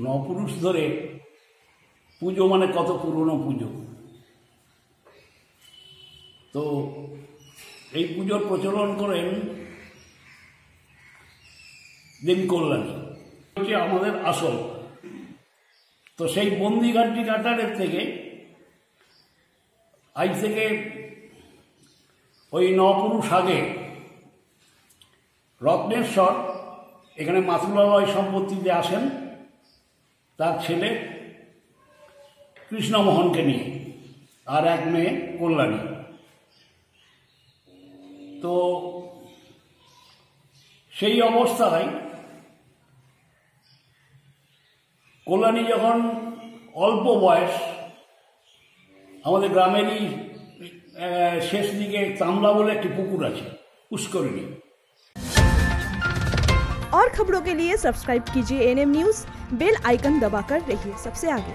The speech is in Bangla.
নপুরুষ ধরে পুজো মানে কত পুরনো পুজো? তো এই পুজোর প্রচলন করেন দেবী কল্যাণী হচ্ছে আমাদের আসল। তো সেই বন্দিঘাটটি কাটারের থেকে আজ থেকে ওই নপুরুষ আগে রত্নেশ্বর, এখানে মাতুলালয় সম্পত্তিতে আসেন তার ছেলে কৃষ্ণমোহনকে নিয়ে, আর এক মেয়ে কল্যাণী। তো সেই অবস্থায় কল্যাণী যখন অল্প বয়স আমাদের গ্রামেরই আহ, শেষ দিকে তামলা বলে একটি পুকুর আছে পুষ্করিণী और खबरों के लिए सब्सक्राइब कीजिए N M news bell icon दबाकर रहिए सबसे आगे